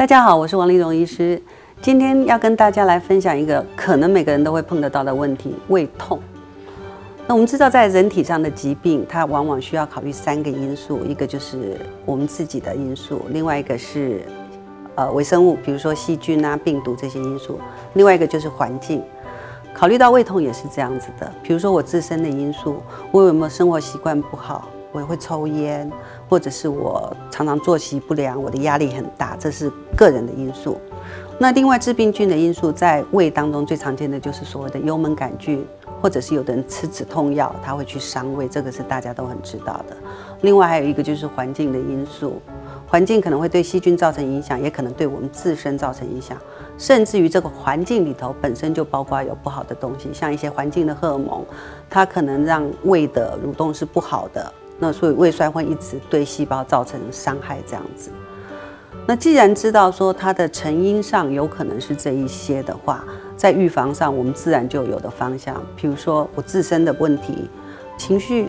大家好，我是王丽蓉医师。今天要跟大家来分享一个可能每个人都会碰得到的问题——胃痛。那我们知道，在人体上的疾病，它往往需要考虑三个因素：一个就是我们自己的因素，另外一个是呃微生物，比如说细菌啊、病毒这些因素；另外一个就是环境。考虑到胃痛也是这样子的，比如说我自身的因素，我有没有生活习惯不好？我也会抽烟，或者是我常常作息不良，我的压力很大，这是个人的因素。那另外致病菌的因素，在胃当中最常见的就是所谓的幽门杆菌，或者是有的人吃止痛药，它会去伤胃，这个是大家都很知道的。另外还有一个就是环境的因素，环境可能会对细菌造成影响，也可能对我们自身造成影响，甚至于这个环境里头本身就包括有不好的东西，像一些环境的荷尔蒙，它可能让胃的蠕动是不好的。那所以胃酸会一直对细胞造成伤害，这样子。那既然知道说它的成因上有可能是这一些的话，在预防上我们自然就有的方向。比如说我自身的问题，情绪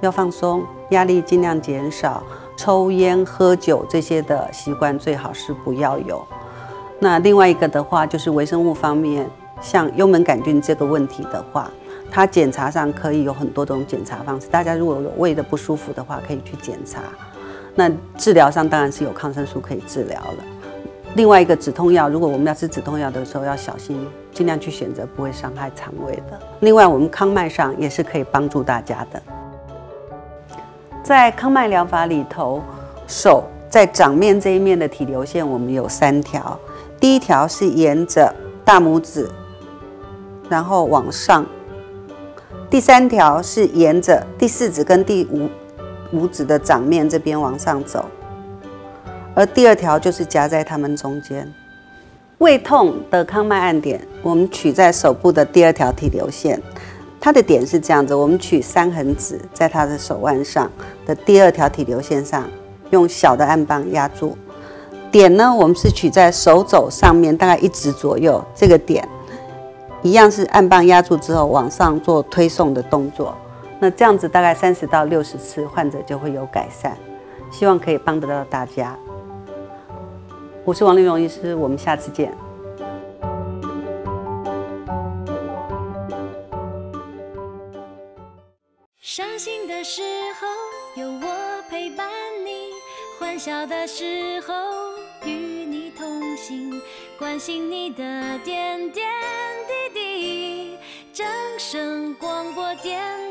要放松，压力尽量减少，抽烟喝酒这些的习惯最好是不要有。那另外一个的话就是微生物方面，像幽门杆菌这个问题的话。它检查上可以有很多种检查方式，大家如果有胃的不舒服的话，可以去检查。那治疗上当然是有抗生素可以治疗了。另外一个止痛药，如果我们要吃止痛药的时候要小心，尽量去选择不会伤害肠胃的。另外，我们康脉上也是可以帮助大家的。在康脉疗法里头，手在掌面这一面的体流线，我们有三条。第一条是沿着大拇指，然后往上。第三条是沿着第四指跟第五五指的掌面这边往上走，而第二条就是夹在它们中间。胃痛的康脉按点，我们取在手部的第二条体流线，它的点是这样子：我们取三横指在它的手腕上的第二条体流线上，用小的按棒压住。点呢，我们是取在手肘上面大概一指左右这个点。一样是按棒压住之后往上做推送的动作，那这样子大概三十到六十次，患者就会有改善。希望可以帮得到大家。我是王丽蓉医师，我们下次见。伤心的时候有我陪伴你，欢笑的时候与你同行，关心你的点点。声广播电。